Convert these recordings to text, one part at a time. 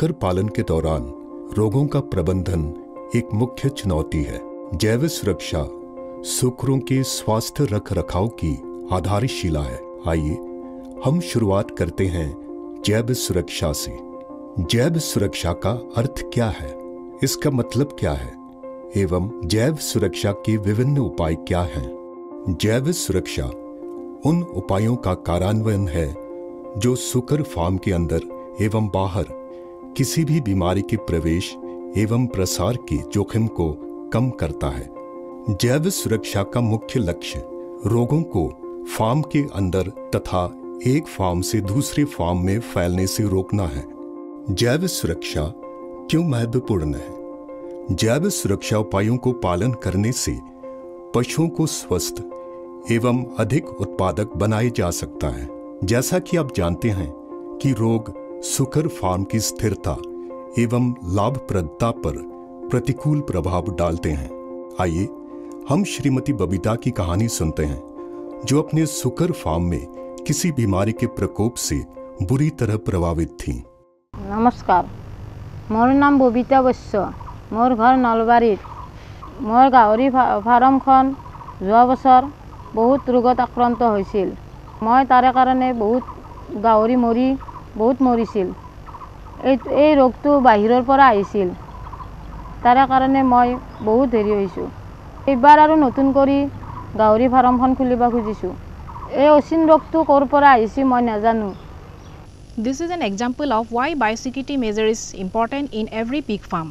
सुकर पालन के दौरान रोगों का प्रबंधन एक मुख्य चुनौती है। जैव सुरक्षा सुकरों के स्वास्थ्य रख रखाव की आधारशिला है। आइए, हम शुरुआत करते हैं जैव सुरक्षा से। जैव सुरक्षा का अर्थ क्या है? इसका मतलब क्या है? एवं जैव सुरक्षा के विभिन्न उपाय क्या हैं? जैव सुरक्षा उन उपायों का कार्यान्वयन है जो सुकर फार्म के अंदर एवं बाहर किसी भी बीमारी के प्रवेश एवं प्रसार के जोखिम को कम करता है। जैव सुरक्षा का मुख्य लक्ष्य रोगों को फार्म के अंदर तथा एक फार्म से दूसरे फार्म में फैलने से रोकना है। जैव सुरक्षा क्यों महत्वपूर्ण है? जैव सुरक्षा उपायों को पालन करने से पशुओं को स्वस्थ एवं अधिक उत्पादक बनाया जा सकता है। जैसा कि आप जानते हैं कि रोग सुकर फार्म की स्थिरता एवं लाभप्रदता पर प्रतिकूल प्रभाव डालते हैं आइए हम श्रीमती बबीता की कहानी सुनते हैं जो अपने सुकर फार्म में किसी बीमारी के प्रकोप से बुरी तरह प्रभावित थी নমস্কাৰ মোৰ নাম ববিতা বৈশ্য মোৰ ঘৰ নলবাৰীত মোৰ গাহৰি ফা- ফাৰ্মখন যোৱা বছৰ বহুত ৰোগত আক্ৰান্ত হৈছিল মই তাৰে কাৰণে বহুত গাহৰি মৰি বহুত মৰিছিল। এই এই ৰোগটো বাহিৰৰ পৰা আহিছিল। তাৰে কাৰণে মই বহুত হেৰি হৈছোঁ। এইবাৰ আৰু নতুন কৰি গাহৰি ফাৰ্মখন খুলিব খুজিছোঁ। এই অচিন ৰোগটো ক'ৰ পৰা আহিছে মই নাজানো। This is an example of why biosecurity measure is important in every pig farm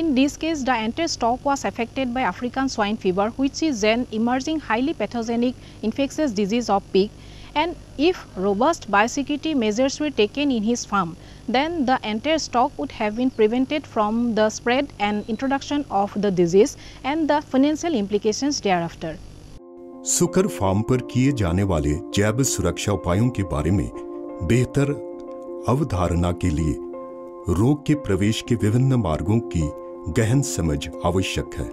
in this case the entire stock was affected by African swine fever which is then emerging highly pathogenic infectious disease of pig And if robust biosecurity measures were taken in his farm, then the entire stock would have been prevented from the spread and introduction of the disease and the financial implications thereafter. सुकर farm पर किए जाने वाले जैव सुरक्षा उपायों के बारे में बेहतर अवधारणा के लिए रोग के प्रवेश के विभिन्न मार्गों की गहन समझ आवश्यक है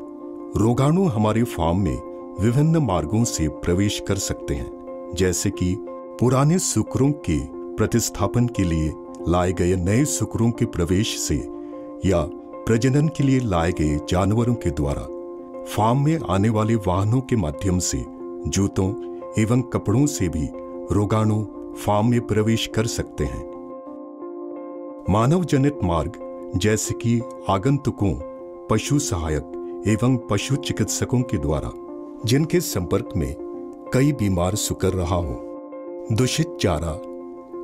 रोगाणु हमारे फार्म में विभिन्न मार्गों से प्रवेश कर सकते हैं जैसे कि पुराने सुकरों के प्रतिस्थापन के लिए लाए गए नए सुकरों के प्रवेश से या प्रजनन के लिए लाए गए जानवरों के द्वारा फार्म में आने वाले वाहनों के माध्यम से जूतों एवं कपड़ों से भी रोगाणु फार्म में प्रवेश कर सकते हैं। मानव जनित मार्ग जैसे कि आगंतुकों, पशु सहायक एवं पशु चिकित्सकों के द्वारा, जिनके संपर्क में कई बीमार सुकर रहा हो। दूषित चारा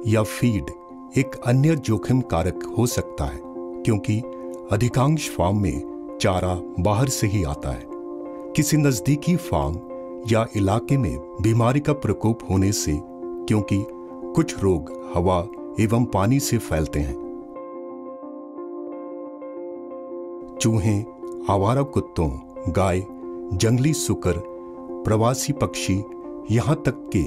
या फ़ीड एक अन्य जोखिम कारक हो सकता है, क्योंकि अधिकांश फार्म में चारा बाहर से ही आता है। किसी नजदीकी फार्म या इलाके में बीमारी का प्रकोप होने से, क्योंकि कुछ रोग हवा एवं पानी से फैलते हैं। चूहे, आवारा कुत्तों, गाय, जंगली सुकर प्रवासी पक्षी यहाँ तक के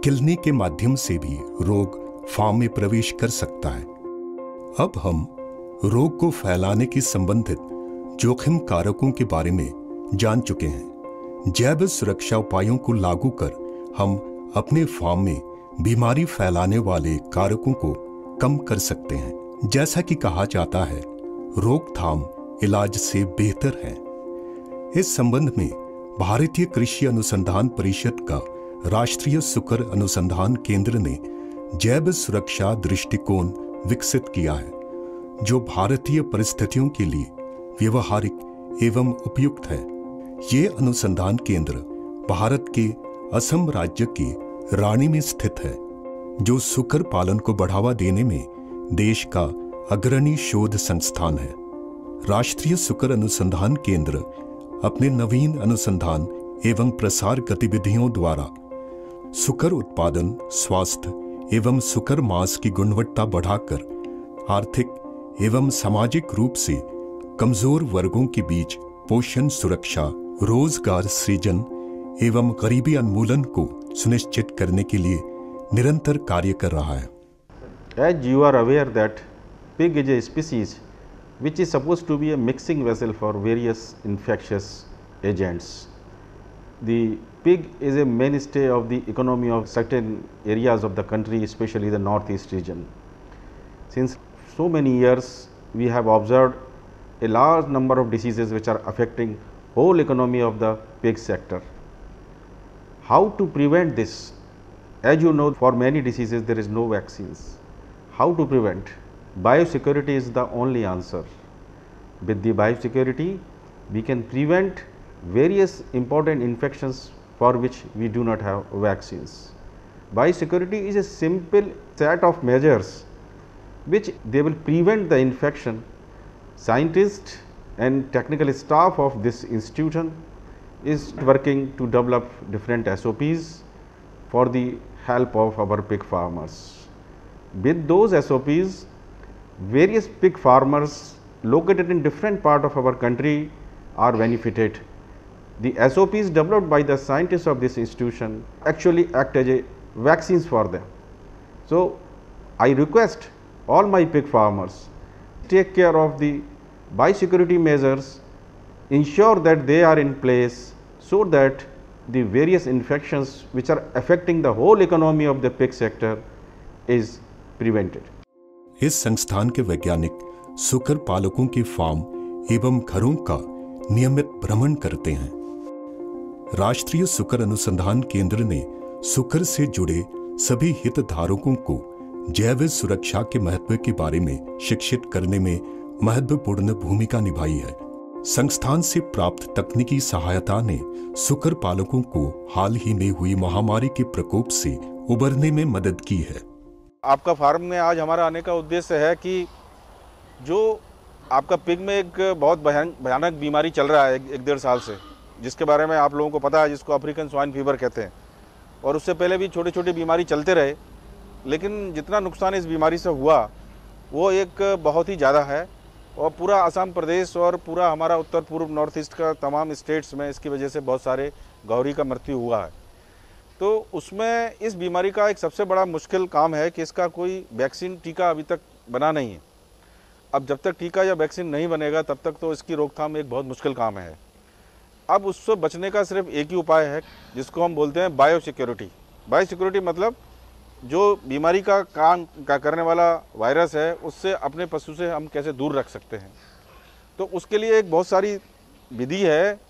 किलने के माध्यम से भी रोग फार्म में प्रवेश कर सकता है। अब हम रोग को फैलाने के संबंधित जोखिम कारकों के बारे में जान चुके हैं। जैव सुरक्षा उपायों को लागू कर हम अपने फार्म में बीमारी फैलाने वाले कारकों को कम कर सकते हैं। जैसा कि कहा जाता है, रोकथाम इलाज से बेहतर है। इस संबंध में भारतीय कृषि अनुसंधान परिषद का राष्ट्रीय सुकर अनुसंधान केंद्र ने जैव सुरक्षा दृष्टिकोण विकसित किया है, जो भारतीय परिस्थितियों के लिए व्यवहारिक एवं उपयुक्त है। ये अनुसंधान केंद्र भारत के असम राज्य के रानी में स्थित है, जो सुकर पालन को बढ़ावा देने में देश का अग्रणी शोध संस्थान है। राष्ट्रीय सुकर अनुसंधान केंद्र अपने नवीन अनुसंधान एवं प्रसार गतिविधियों द्वारा। सुकर उत्पादन, स्वास्थ्य एवं सुकर मांस की गुणवत्ता बढ़ाकर, आर्थिक एवं सामाजिक रूप से कमज़ोर वर्गों के बीच पोषण, सुरक्षा, रोज़गार सृजन एवं गरीबी उन्मूलन को सुनिश्चित करने के लिए निरंतर कार्य कर रहा है। As you are aware that pig is a species which is supposed to be a mixing vessel for various infectious agents. The pig is a mainstay of the economy of certain areas of the country especially the northeast region. Since so many years we have observed a large number of diseases which are affecting whole economy of the pig sector. How to prevent this? As you know for many diseases there is no vaccines. How to prevent? Biosecurity is the only answer. With the biosecurity we can prevent various important infections for which we do not have vaccines. Biosecurity is a simple set of measures which they will prevent the infection. Scientists and technical staff of this institution is working to develop different SOPs for the help of our pig farmers. With those SOPs, various pig farmers located in different part of our country are benefited. The SOPs developed by the scientists of this institution actually act as a vaccines for them. So, I request all my pig farmers take care of the biosecurity measures, ensure that they are in place so that the various infections which are affecting the whole economy of the pig sector is prevented. इस संस्थान के वैज्ञानिक सुकर पालकों के farm एवं घरों का नियमित भ्रमण करते हैं। राष्ट्रीय सुकर अनुसंधान केंद्र ने सुकर से जुड़े सभी हितधारकों को जैव सुरक्षा के महत्व के बारे में शिक्षित करने में महत्वपूर्ण भूमिका निभाई है। संस्थान से प्राप्त तकनीकी सहायता ने सुकर पालकों को हाल ही में हुई महामारी के प्रकोप से उबरने में मदद की है। आपका फार्म में आज हमारा आने का उद्देश्य है कि जो आपका पिग में एक बहुत भयानक बीमारी चल रहा है एक एक डेढ़ साल से, जिसके बारे में आप लोगों को पता है, जिसको अफ्रीकन स्वाइन फीवर कहते हैं। और उससे पहले भी छोटे छोटे बीमारी चलते रहे, लेकिन जितना नुकसान इस बीमारी से हुआ, वो एक बहुत ही ज़्यादा है। और पूरा असम प्रदेश और पूरा हमारा उत्तर पूर्व नॉर्थ ईस्ट का तमाम स्टेट्स में इसकी वजह से बहुत सारे गौरी का मृत्यु हुआ है। तो उसमें इस बीमारी का एक सबसे बड़ा मुश्किल काम है कि इसका कोई वैक्सीन टीका अभी तक बना नहीं है। अब जब तक टीका या वैक्सीन नहीं बनेगा, तब तक तो इसकी रोकथाम एक बहुत मुश्किल काम है। अब उससे बचने का सिर्फ़ एक ही उपाय है, जिसको हम बोलते हैं बायो सिक्योरिटी बायो सिक्योरिटी मतलब जो बीमारी का काम, का करने वाला वायरस है, उससे अपने पशु से हम कैसे दूर रख सकते हैं? तो उसके लिए एक बहुत सारी विधि है,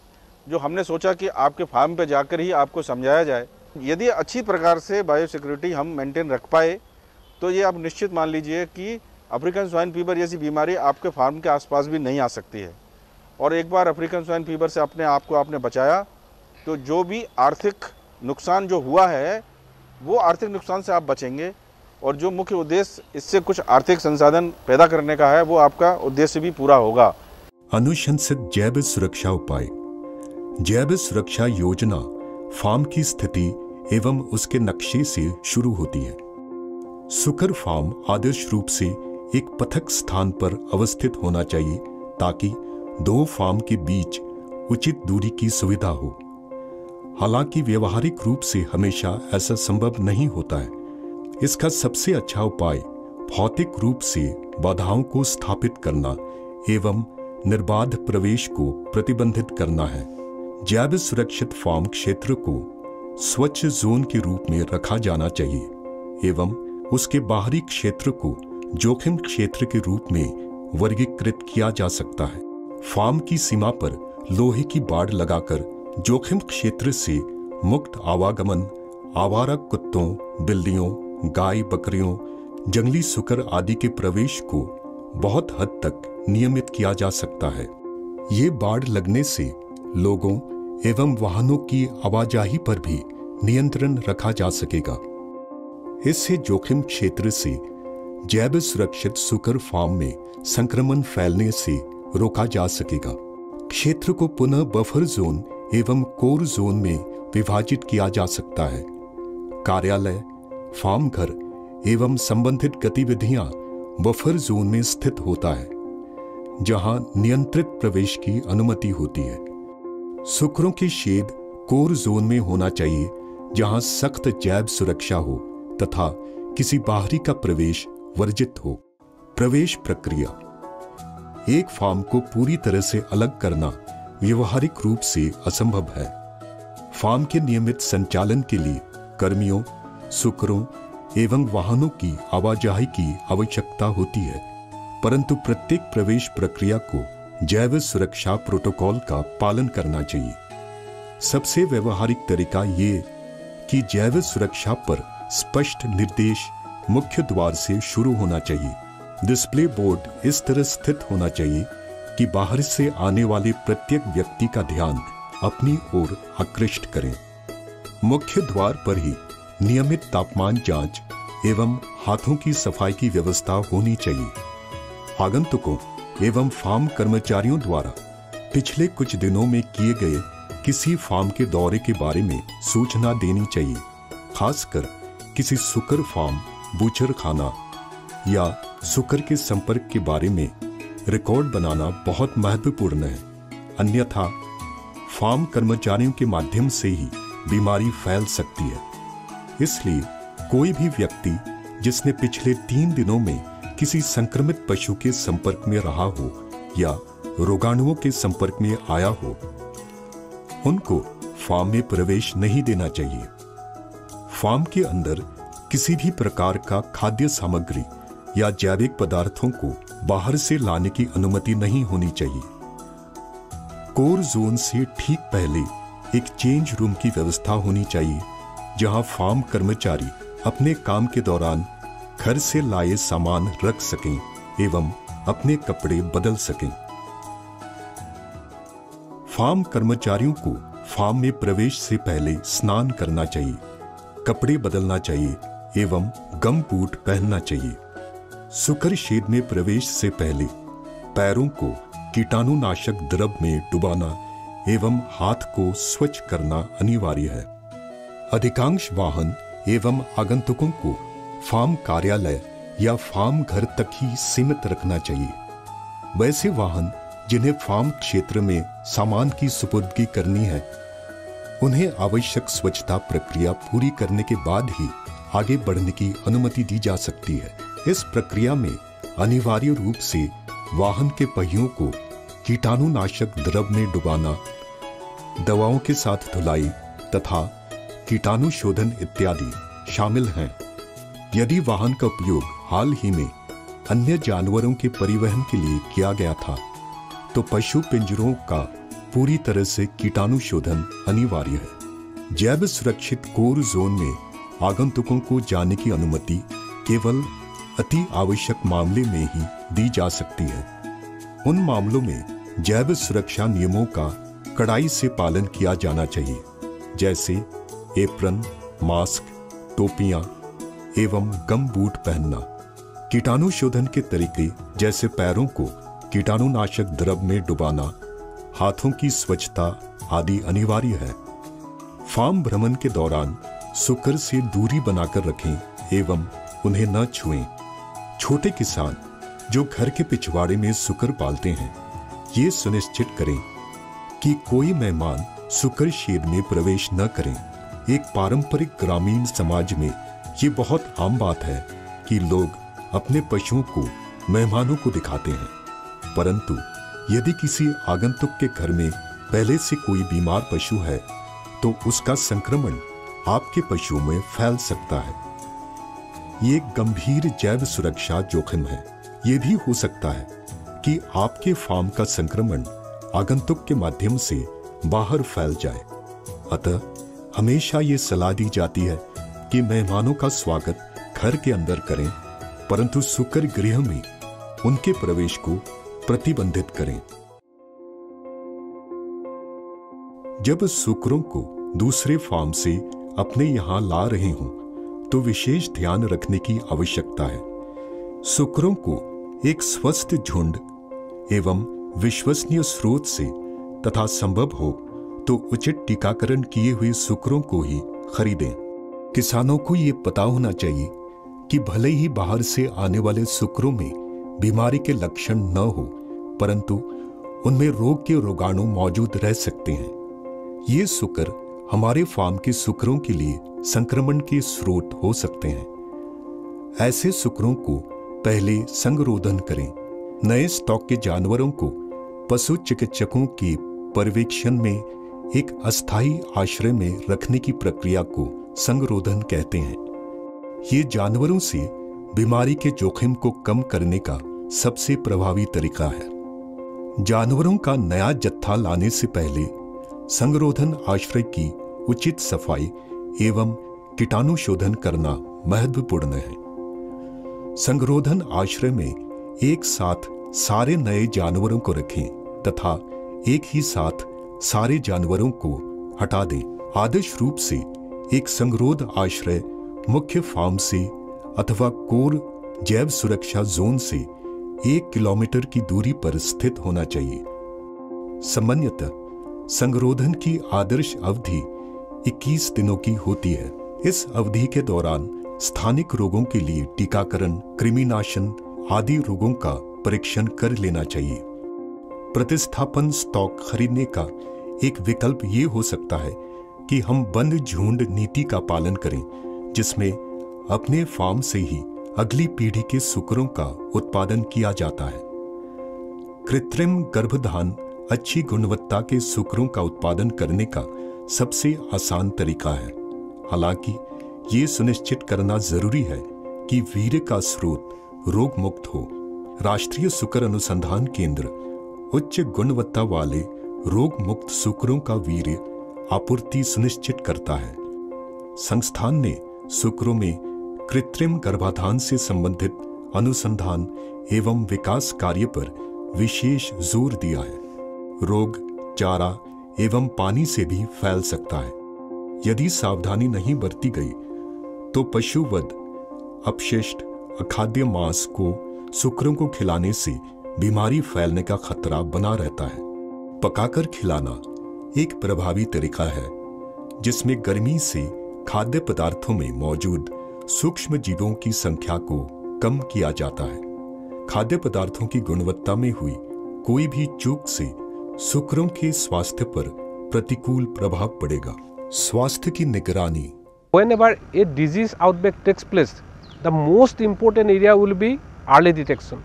जो हमने सोचा कि आपके फार्म पर जाकर ही आपको समझाया जाए। यदि अच्छी प्रकार से बायो सिक्योरिटी हम मेंटेन रख पाए तो ये आप निश्चित मान लीजिए कि अफ्रीकन स्वाइन फीवर जैसी बीमारी आपके फार्म के आसपास भी नहीं आ सकती है। और एक बार अफ्रीकन स्वाइन फीवर से अपने आप को आपने बचाया तो जो भी आर्थिक नुकसान जो हुआ है, वो आर्थिक नुकसान से आप बचेंगे। और जो मुख्य उद्देश्य इससे कुछ आर्थिक संसाधन पैदा करने का है, वो आपका उद्देश्य भी पूरा होगा। अनुशंसित जैव सुरक्षा उपाय। जैव सुरक्षा योजना फार्म की स्थिति एवं उसके नक्शे से शुरू होती है। सुकर फार्म आदर्श रूप से एक पथक स्थान पर अवस्थित होना चाहिए ताकि दो फार्म के बीच उचित दूरी की सुविधा हो। हालाँकि व्यवहारिक रूप से हमेशा ऐसा संभव नहीं होता है। इसका सबसे अच्छा उपाय भौतिक रूप से बाधाओं को स्थापित करना एवं निर्बाध प्रवेश को प्रतिबंधित करना है। जैव सुरक्षित फार्म क्षेत्र को स्वच्छ जोन के रूप में रखा जाना चाहिए, एवं उसके बाहरी क्षेत्र को जोखिम क्षेत्र के रूप में वर्गीकृत किया जा सकता है। फार्म की सीमा पर लोहे की बाड़ लगाकर जोखिम क्षेत्र से मुक्त आवागमन, आवारा कुत्तों, बिल्लियों, गाय बकरियों, जंगली सुकर आदि के प्रवेश को बहुत हद तक नियमित किया जा सकता है। ये बाढ़ लगने से लोगों एवं वाहनों की आवाजाही पर भी नियंत्रण रखा जा सकेगा। इससे जोखिम क्षेत्र से, जैव सुरक्षित सुकर फार्म में संक्रमण फैलने से रोका जा सकेगा। क्षेत्र को पुनः बफर जोन एवं कोर जोन में विभाजित किया जा सकता है। कार्यालय फार्म घर एवं संबंधित गतिविधियाँ बफर जोन में स्थित होता है, जहाँ नियंत्रित प्रवेश की अनुमति होती है। सुकरों के शेड कोर जोन में होना चाहिए, जहाँ सख्त जैव सुरक्षा हो तथा किसी बाहरी का प्रवेश वर्जित हो। प्रवेश प्रक्रिया। एक फार्म को पूरी तरह से अलग करना व्यवहारिक रूप से असंभव है। फार्म के नियमित संचालन के लिए कर्मियों सुकरों एवं वाहनों की आवाजाही की आवश्यकता होती है, परंतु प्रत्येक प्रवेश प्रक्रिया को जैव सुरक्षा प्रोटोकॉल का पालन करना चाहिए। सबसे व्यवहारिक तरीका ये कि जैव सुरक्षा पर स्पष्ट निर्देश मुख्य द्वार से शुरू होना चाहिए। डिस्प्ले बोर्ड इस तरह स्थित होना चाहिए कि बाहर से आने वाले प्रत्येक व्यक्ति का ध्यान अपनी ओर आकृष्ट करें। मुख्य द्वार पर ही नियमित तापमान जाँच एवं हाथों की सफ़ाई की व्यवस्था होनी चाहिए। आगंतुकों एवं फार्म कर्मचारियों द्वारा पिछले कुछ दिनों में किए गए किसी फार्म के दौरे के बारे में सूचना देनी चाहिए, खासकर किसी सुकर फार्म बूचर खाना या सुकर के संपर्क के बारे में रिकॉर्ड बनाना बहुत महत्वपूर्ण है। अन्यथा, फार्म कर्मचारियों के माध्यम से ही बीमारी फैल सकती है। इसलिए कोई भी व्यक्ति जिसने पिछले तीन दिनों में किसी संक्रमित पशु के संपर्क में रहा हो या रोगाणुओं के संपर्क में आया हो, उनको फार्म में प्रवेश नहीं देना चाहिए। फार्म के अंदर किसी भी प्रकार का खाद्य सामग्री या जैविक पदार्थों को बाहर से लाने की अनुमति नहीं होनी चाहिए। कोर जोन से ठीक पहले एक चेंज रूम की व्यवस्था होनी चाहिए, जहाँ फार्म कर्मचारी अपने काम के दौरान घर से लाए सामान रख सकें एवं अपने कपड़े बदल सकें। फार्म कर्मचारियों को फार्म में प्रवेश से पहले स्नान करना चाहिए, कपड़े बदलना चाहिए एवं गम बूट पहनना चाहिए। सुकर शेड में प्रवेश से पहले पैरों को कीटाणुनाशक द्रव में डुबाना एवं हाथ को स्वच्छ करना अनिवार्य है। अधिकांश वाहन एवं आगंतुकों को फार्म कार्यालय या फार्म घर तक ही सीमित रखना चाहिए। वैसे वाहन जिन्हें फार्म क्षेत्र में सामान की सुपुर्दगी करनी है, उन्हें आवश्यक स्वच्छता प्रक्रिया पूरी करने के बाद ही आगे बढ़ने की अनुमति दी जा सकती है। इस प्रक्रिया में अनिवार्य रूप से वाहन के पहियों को कीटाणुनाशक द्रव में डुबाना, दवाओं के साथ धुलाई तथा कीटाणु शोधन इत्यादि शामिल हैं। यदि वाहन का उपयोग हाल ही में अन्य जानवरों के परिवहन के लिए किया गया था तो पशु पिंजरों का पूरी तरह से कीटाणु शोधन अनिवार्य है। जैव सुरक्षित कोर जोन में आगंतुकों को जाने की अनुमति केवल अति आवश्यक मामले में ही दी जा सकती है। उन मामलों में जैव सुरक्षा नियमों का कड़ाई से पालन किया जाना चाहिए, जैसे एप्रन, मास्क, टोपियाँ एवं गम बूट पहनना। कीटाणु शोधन के तरीके जैसे पैरों को कीटाणुनाशक द्रव में डुबाना, हाथों की स्वच्छता आदि अनिवार्य है। फार्म भ्रमण के दौरान सुकर से दूरी बनाकर रखें एवं उन्हें न छुएँ। छोटे किसान जो घर के पिछवाड़े में सुकर पालते हैं, ये सुनिश्चित करें कि कोई मेहमान सुकर शेड में प्रवेश न करें। एक पारंपरिक ग्रामीण समाज में ये बहुत आम बात है कि लोग अपने पशुओं को, मेहमानों को दिखाते हैं। परंतु यदि किसी आगंतुक के घर में पहले से कोई बीमार पशु है तो उसका संक्रमण आपके पशुओं में फैल सकता है। ये गंभीर जैव सुरक्षा जोखिम है। ये भी हो सकता है कि आपके फार्म का संक्रमण आगंतुक के माध्यम से बाहर फैल जाए। अतः हमेशा ये सलाह दी जाती है कि मेहमानों का स्वागत घर के अंदर करें, परंतु सुकर गृह में उनके प्रवेश को प्रतिबंधित करें। जब सुकरों को दूसरे फार्म से अपने यहाँ ला रहे हों तो विशेष ध्यान रखने की आवश्यकता है। सुकरों को एक स्वस्थ झुंड एवं विश्वसनीय स्रोत से तथा संभव हो तो उचित टीकाकरण किए हुए सुकरों को ही खरीदें। किसानों को ये पता होना चाहिए कि भले ही बाहर से आने वाले सुकरों में बीमारी के लक्षण न हो, परंतु उनमें रोग के रोगाणु मौजूद रह सकते हैं। ये सुकर हमारे फार्म के सुकरों के लिए संक्रमण के स्रोत हो सकते हैं। ऐसे सुकरों को पहले संगरोधन करें। नए स्टॉक के जानवरों को पशु चिकित्सकों के पर्यवेक्षण में एक अस्थायी आश्रय में रखने की प्रक्रिया को संगरोधन कहते हैं। ये जानवरों से बीमारी के जोखिम को कम करने का सबसे प्रभावी तरीका है। जानवरों का नया जत्था लाने से पहले संगरोधन आश्रय की उचित सफ़ाई एवं कीटाणु शोधन करना महत्वपूर्ण है। संगरोधन आश्रय में एक साथ सारे नए जानवरों को रखें तथा एक ही साथ सारे जानवरों को हटा दें। आदर्श रूप से एक संगरोध आश्रय, मुख्य फार्म से अथवा कोर जैव सुरक्षा जोन से एक किलोमीटर की दूरी पर स्थित होना चाहिए। सामान्यतः संगरोधन की आदर्श अवधि 21 दिनों की होती है। इस अवधि के दौरान स्थानिक रोगों के लिए टीकाकरण, कृमिनाशन आदि रोगों का परीक्षण कर लेना चाहिए। प्रतिस्थापन स्टॉक खरीदने का एक विकल्प ये हो सकता है कि हम बंद झुंड नीति का पालन करें, जिसमें अपने फार्म से ही अगली पीढ़ी के सुकरों का उत्पादन किया जाता है। कृत्रिम गर्भधान अच्छी गुणवत्ता के सुकरों का उत्पादन करने का सबसे आसान तरीका है। हालाँकि, ये सुनिश्चित करना ज़रूरी है कि वीर्य का स्रोत रोग मुक्त हो। राष्ट्रीय सुकर अनुसंधान केंद्र उच्च गुणवत्ता वाले रोग मुक्त सुकरों का वीर्य आपूर्ति सुनिश्चित करता है। संस्थान ने सुकरों में कृत्रिम गर्भाधान से संबंधित अनुसंधान एवं विकास कार्य पर विशेष ज़ोर दिया है। रोग, चारा एवं पानी से भी फैल सकता है। यदि सावधानी नहीं बरती गई तो पशुवध, अपशिष्ट, अखाद्य मांस को सुकरों को खिलाने से बीमारी फैलने का खतरा बना रहता है। पकाकर खिलाना एक प्रभावी तरीका है जिसमें गर्मी से खाद्य पदार्थों में मौजूद सूक्ष्म जीवों की संख्या को कम किया जाता है खाद्य पदार्थों की गुणवत्ता में हुई कोई भी चूक से सुकरों के स्वास्थ्य पर प्रतिकूल प्रभाव पड़ेगा स्वास्थ्य की निगरानी whenever a disease outbreak takes place, the most important area will be early detection.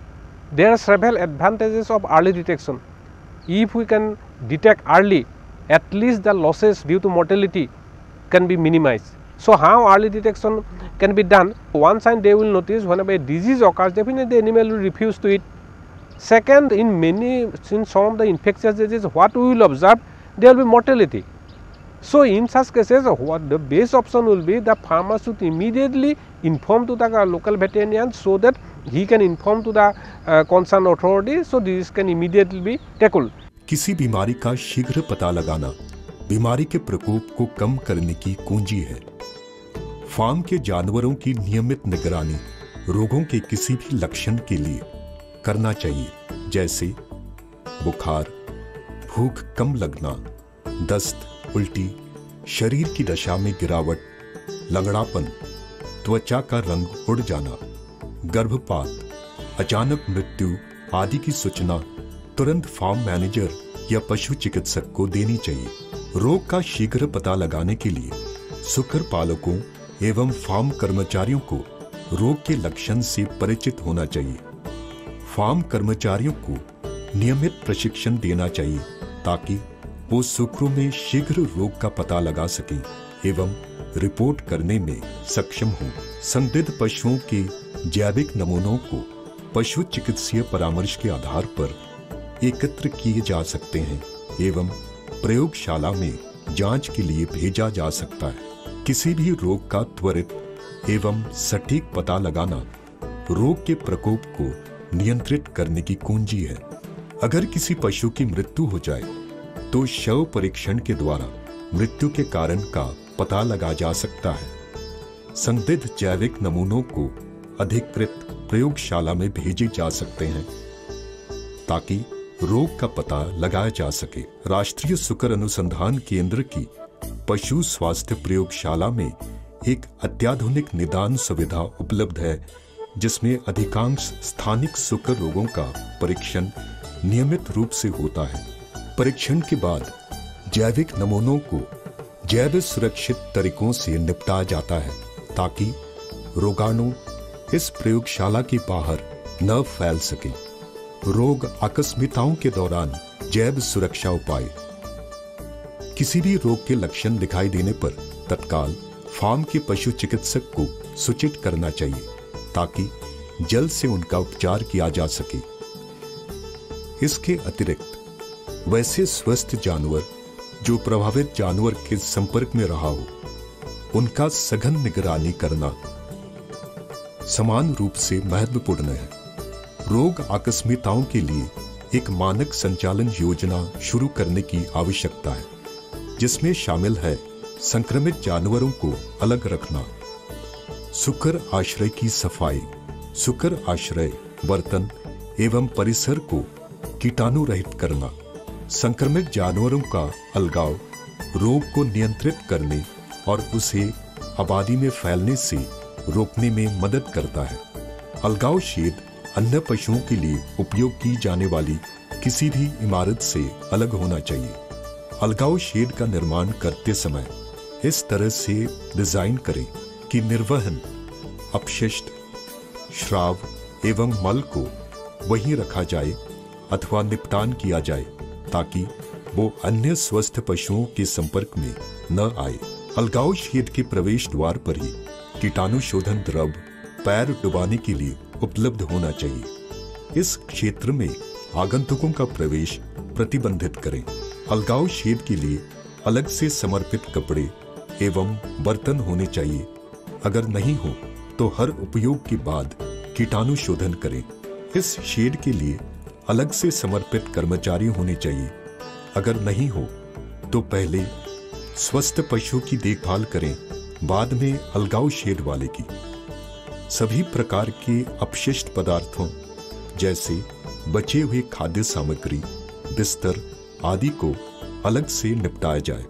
There are several advantages of early detection. If we can detect early, at least the losses due to mortality can be minimized. So, how early detection can be done? One sign they will notice whenever a disease occurs, definitely the animal will refuse to eat. Second, in many, in some of the infectious diseases, what we will observe, there will be mortality. So, in such cases what the best option will be the farmer should immediately inform to the local veterinarian so that he can inform to the uh, concerned authority. So, this can immediately be tackled. किसी बीमारी का शीघ्र पता लगाना बीमारी के प्रकोप को कम करने की कुंजी है। फार्म के जानवरों की नियमित निगरानी रोगों के किसी भी लक्षण के लिए करना चाहिए, जैसे बुखार, भूख कम लगना, दस्त, उल्टी, शरीर की दशा में गिरावट, लंगड़ापन, त्वचा का रंग उड़ जाना, गर्भपात, अचानक मृत्यु आदि की सूचना तुरंत फार्म मैनेजर या पशु चिकित्सक को देनी चाहिए। रोग का शीघ्र पता लगाने के लिए सुकर पालकों एवं फार्म कर्मचारियों को रोग के लक्षण से परिचित होना चाहिए। फार्म कर्मचारियों को नियमित प्रशिक्षण देना चाहिए ताकि वो सुकरों में शीघ्र रोग का पता लगा सकें एवं रिपोर्ट करने में सक्षम हो। संदिग्ध पशुओं के जैविक नमूनों को पशु चिकित्सीय परामर्श के आधार पर एकत्र किए जा सकते हैं एवं प्रयोगशाला में जाँच के लिए भेजा जा सकता है। किसी भी रोग का त्वरित एवं सटीक पता लगाना रोग के प्रकोप को नियंत्रित करने की कुंजी है। अगर किसी पशु की मृत्यु हो जाए तो शव परीक्षण के द्वारा मृत्यु के कारण का पता लगा जा सकता है। संदिग्ध जैविक नमूनों को अधिकृत प्रयोगशाला में भेजे जा सकते हैं, ताकि रोग का पता लगाया जा सके। राष्ट्रीय सुकर अनुसंधान केंद्र की पशु स्वास्थ्य प्रयोगशाला में एक अत्याधुनिक निदान सुविधा उपलब्ध है, जिसमें अधिकांश स्थानिक सुकर रोगों का परीक्षण नियमित रूप से होता है। परीक्षण के बाद जैविक नमूनों को जैव सुरक्षित तरीकों से निपटाया जाता है, ताकि रोगाणु इस प्रयोगशाला के बाहर न फैल सके। रोग आकस्मिकताओं के दौरान जैव सुरक्षा उपाय। किसी भी रोग के लक्षण दिखाई देने पर तत्काल फार्म के पशु चिकित्सक को सूचित करना चाहिए, ताकि जल्द से उनका उपचार किया जा सके। इसके अतिरिक्त, वैसे स्वस्थ जानवर जो प्रभावित जानवर के संपर्क में रहा हो, उनका सघन निगरानी करना समान रूप से महत्वपूर्ण है। रोग आकस्मिकताओं के लिए एक मानक संचालन योजना शुरू करने की आवश्यकता है, जिसमें शामिल है संक्रमित जानवरों को अलग रखना, सुकर आश्रय की सफ़ाई, सुकर आश्रय, बर्तन एवं परिसर को कीटाणु रहित करना, संक्रमित जानवरों का अलगाव, रोग को नियंत्रित करने और उसे आबादी में फैलने से रोकने में मदद करता है। अलगाव शेड अन्य पशुओं के लिए उपयोग की जाने वाली किसी भी इमारत से अलग होना चाहिए। अलगाव शेड का निर्माण करते समय इस तरह से डिज़ाइन करें कि निर्वहन, अपशिष्ट, श्राव एवं मल को वहीं रखा जाए अथवा निपटान किया जाए ताकि वो अन्य स्वस्थ पशुओं के संपर्क में न आए। अलगाव शेड के प्रवेश द्वार पर ही कीटाणु शोधन द्रव पैर डुबाने के लिए उपलब्ध होना चाहिए। इस क्षेत्र में आगंतुकों का प्रवेश प्रतिबंधित करें। अलगाव शेड के लिए अलग से समर्पित कपड़े एवं बर्तन होने चाहिए। अगर नहीं हो तो हर उपयोग के बाद कीटाणु शोधन करें। इस शेड के लिए अलग से समर्पित कर्मचारी होने चाहिए। अगर नहीं हो तो पहले स्वस्थ पशु की देखभाल करें, बाद में अलगाव शेड वाले की। सभी प्रकार के अपशिष्ट पदार्थों, जैसे बचे हुए खाद्य सामग्री, बिस्तर आदि को अलग से निपटाया जाए।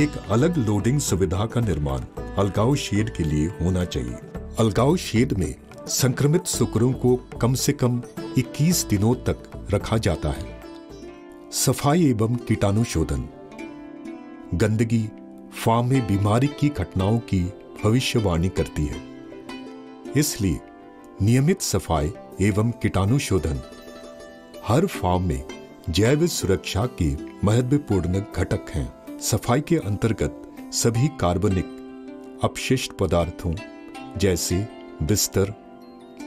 एक अलग लोडिंग सुविधा का निर्माण अलगाव शेड के लिए होना चाहिए। अलगाव शेड में संक्रमित सुकरों को कम से कम 21 दिनों तक रखा जाता है। सफ़ाई एवं कीटाणु शोधन। गंदगी, फार्म में बीमारी की घटनाओं की भविष्यवाणी करती है। इसलिए नियमित सफ़ाई एवं कीटाणु शोधन। हर फार्म में जैव सुरक्षा के महत्वपूर्ण घटक हैं। सफ़ाई के अंतर्गत सभी कार्बनिक अपशिष्ट पदार्थों जैसे बिस्तर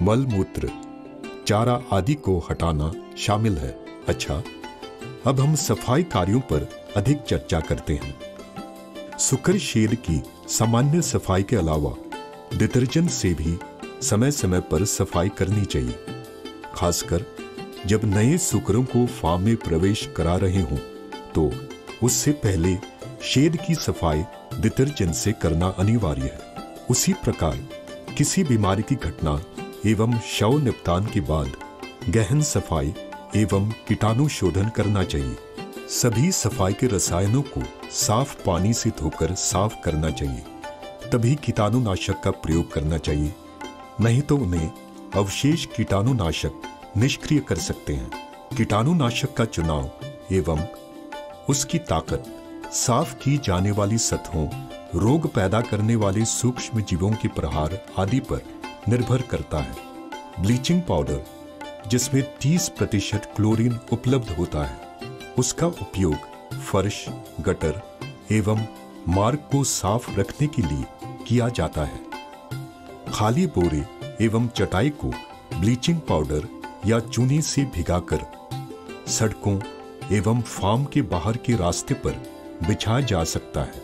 मल मूत्र चारा आदि को हटाना शामिल है। अच्छा अब हम सफ़ाई कार्यों पर अधिक चर्चा करते हैं। सुकर शेर की सामान्य सफ़ाई के अलावा डिटर्जेंट से भी समय समय पर सफ़ाई करनी चाहिए। खासकर जब नए सुकरों को फार्म में प्रवेश करा रहे हों तो उससे पहले शेड की सफ़ाई डिटर्जेंट से करना अनिवार्य है। उसी प्रकार किसी बीमारी की घटना एवं शव निपटान के बाद गहन सफ़ाई एवं कीटाणु शोधन करना चाहिए। सभी सफ़ाई के रसायनों को साफ़ पानी से धोकर साफ़ करना चाहिए। तभी कीटाणुनाशक का प्रयोग करना चाहिए। नहीं तो उन्हें अवशेष कीटाणुनाशक निष्क्रिय कर सकते हैं। कीटाणुनाशक का चुनाव एवं उसकी ताकत साफ़ की जाने वाली सतहों, रोग पैदा करने वाले सूक्ष्म जीवों के प्रहार आदि पर निर्भर करता है। ब्लीचिंग पाउडर, जिसमें 30 प्रतिशत क्लोरीन उपलब्ध होता है, उसका उपयोग फर्श, गटर एवं मार्ग को साफ़ रखने के लिए किया जाता है। खाली बोरे एवं चटाई को ब्लीचिंग पाउडर या चूने से भिगाकर सड़कों एवं फार्म के बाहर के रास्ते पर बिछाया जा सकता है।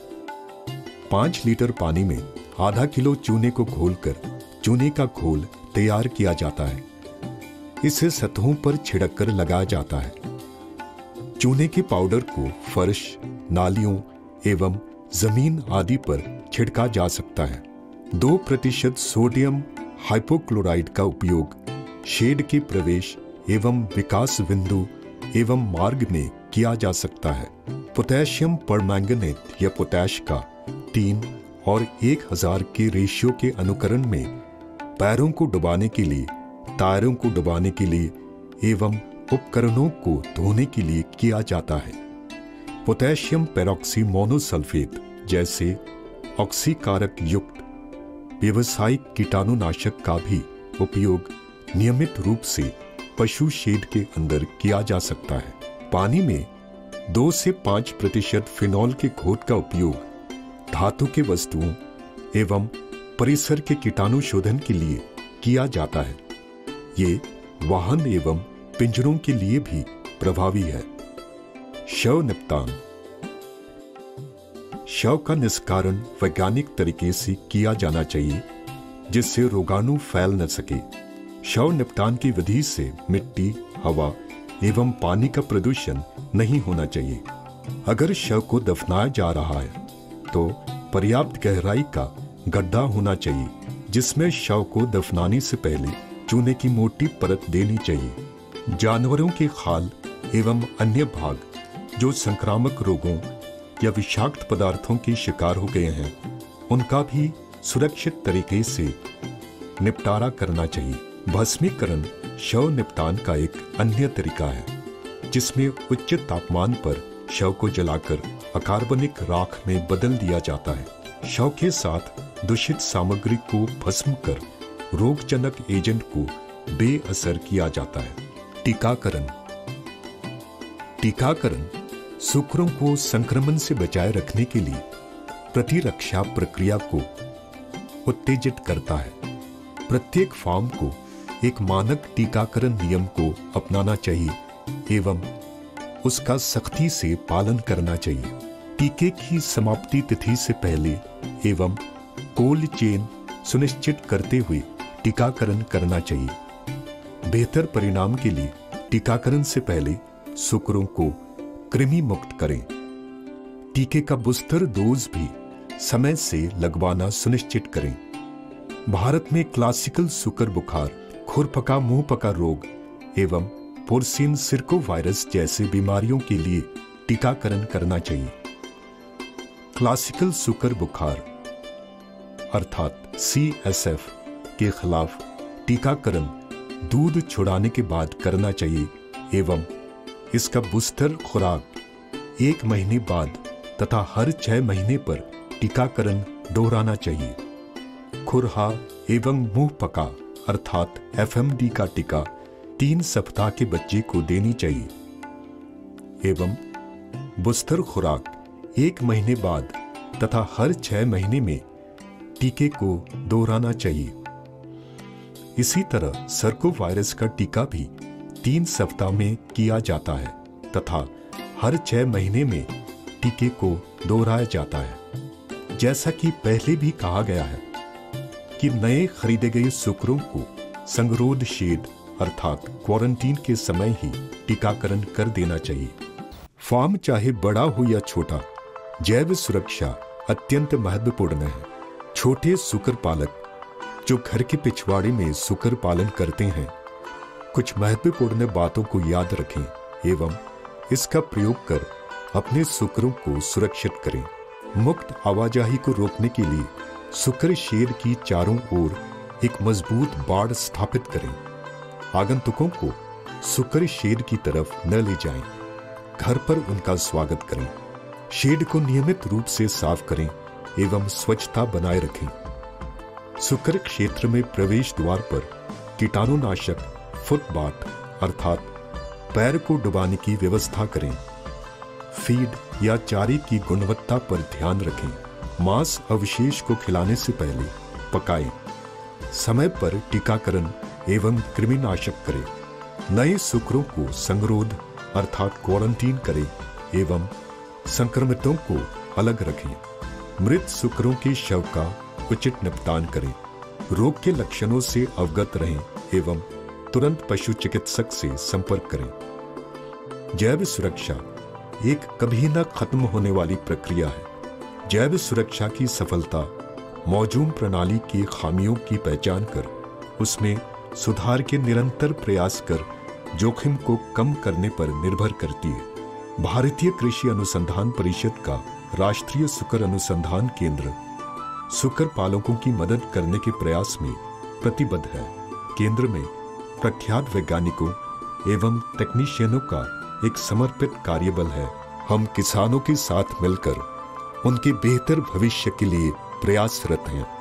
पाँच लीटर पानी में आधा किलो चूने को घोलकर चूने का घोल तैयार किया जाता है। इसे सतहों पर छिड़क कर लगाया जाता है। चूने के पाउडर को फर्श, नालियों एवं ज़मीन आदि पर छिड़का जा सकता है। दो प्रतिशत सोडियम हाइपोक्लोराइड का उपयोग शेड के प्रवेश एवं विकास बिंदु एवं मार्ग में किया जा सकता है। पोटेशियम परमैंगनेट या पोटैश का तीन और एक हज़ार के रेशियो के अनुकरण में पैरों को डुबाने के लिए, टायरों को डुबाने के लिए एवं उपकरणों को धोने के लिए किया जाता है। पोटेशियम पेरोक्सी मोनोसल्फेट जैसे ऑक्सीकारक युक्त व्यवसायिक कीटाणुनाशक का भी उपयोग नियमित रूप से पशु शेड के अंदर किया जा सकता है। पानी में दो से पाँच प्रतिशत फिनॉल के घोट का उपयोग धातु के वस्तुओं एवं परिसर के कीटाणु शोधन के लिए किया जाता है। ये वाहन एवं पिंजरों के लिए भी प्रभावी है। शव निपटान शव का निस्कारण वैज्ञानिक तरीके से किया जाना चाहिए, जिससे रोगाणु फैल न सके। शव निपटान की विधि से मिट्टी, हवा एवं पानी का प्रदूषण नहीं होना चाहिए। अगर शव को दफनाया जा रहा है तो पर्याप्त गहराई का गड्ढा होना चाहिए, जिसमें शव को दफनाने से पहले चूने की मोटी परत देनी चाहिए। जानवरों के खाल एवं अन्य भाग जो संक्रामक रोगों या विषाक्त पदार्थों के शिकार हो गए हैं, उनका भी सुरक्षित तरीके से निपटारा करना चाहिए। भस्मीकरण शव निपटान का एक अन्य तरीका है, जिसमें उच्च तापमान पर शव को जलाकर अकार्बनिक राख में बदल दिया जाता है। शव के साथ दूषित सामग्री को भस्म कर रोगजनक एजेंट को बेअसर किया जाता है। टीकाकरण। टीकाकरण शुक्रों को संक्रमण से बचाए रखने के लिए प्रतिरक्षा प्रक्रिया को उत्तेजित करता है। प्रत्येक फार्म को एक मानक टीकाकरण नियम को अपनाना चाहिए एवं उसका सख्ती से पालन करना चाहिए। टीके की समाप्ति तिथि से पहले एवं कोल्ड चेन सुनिश्चित करते हुए टीकाकरण करना चाहिए। बेहतर परिणाम के लिए टीकाकरण से पहले शुक्रों को कृमि मुक्त करें। टीके का बूस्टर डोज भी समय से लगवाना सुनिश्चित करें। भारत में क्लासिकल सुकर बुखार, खुरपका मुँह पका रोग एवं पोर्सिन सिरको वायरस जैसे बीमारियों के लिए टीकाकरण करना चाहिए। क्लासिकल सुकर बुखार, अर्थात सी एस एफ़ के खिलाफ टीकाकरण दूध छुड़ाने के बाद करना चाहिए एवं इसका बूस्टर खुराक। एक महीने बाद तथा हर छह महीने पर टीकाकरण दोहराना चाहिए। खुरहा एवं मुँह पका, अर्थात एफएमडी का टीका तीन सप्ताह के बच्चे को देनी चाहिए। एवं बूस्टर खुराक एक महीने बाद तथा हर छह महीने में टीके को दोहराना चाहिए। इसी तरह सर्को वायरस का टीका भी तीन सप्ताह में किया जाता है तथा हर छह महीने में टीके को दोहराया जाता है। जैसा कि पहले भी कहा गया है कि नए खरीदे गए शुक्रों को संगरोध शेड अर्थात क्वारंटीन के समय ही टीकाकरण कर देना चाहिए। फार्म चाहे बड़ा हो या छोटा, जैव सुरक्षा अत्यंत महत्वपूर्ण है। छोटे सुकर पालक, जो घर के पिछवाड़े में सुकर पालन करते हैं कुछ महत्वपूर्ण बातों को याद रखें एवं इसका प्रयोग कर अपने सुकरों को सुरक्षित करें। मुक्त आवाजाही को रोकने के लिए सुकर शेर की चारों ओर एक मज़बूत बाड़ स्थापित करें। आगंतुकों को सुकर शेड की तरफ़ न ले जाएँ, घर पर उनका स्वागत करें। शेड को नियमित रूप से साफ़ करें एवं स्वच्छता बनाए रखें। सुकर क्षेत्र में प्रवेश द्वार पर कीटाणुनाशक फुटबाट अर्थात पैर को डुबाने की व्यवस्था करें। फ़ीड या चारे की गुणवत्ता पर ध्यान रखें। मांस अवशेष को खिलाने से पहले पकाएँ। समय पर टीकाकरण एवं कृमिनाशक करें। नए सुकरों को संगरोध, अर्थात क्वारंटीन करें एवं संक्रमितों को अलग रखें। मृत सुकरों के शव का उचित निपटान करें। रोग के लक्षणों से अवगत रहें एवं तुरंत पशु चिकित्सक से संपर्क करें। जैव सुरक्षा एक कभी न खत्म होने वाली प्रक्रिया है। जैव सुरक्षा की सफलता मौजूद प्रणाली की खामियों की पहचान कर, उसमें सुधार के निरंतर प्रयास कर, जोखिम को कम करने पर निर्भर करती है। भारतीय कृषि अनुसंधान परिषद का राष्ट्रीय सुकर अनुसंधान केंद्र, सुकर पालकों की मदद करने के प्रयास में प्रतिबद्ध है। केंद्र में प्रख्यात वैज्ञानिकों एवं टेक्नीशियनों का एक समर्पित कार्यबल है। हम किसानों के साथ मिलकर उनके बेहतर भविष्य के लिए प्रयासरत हैं।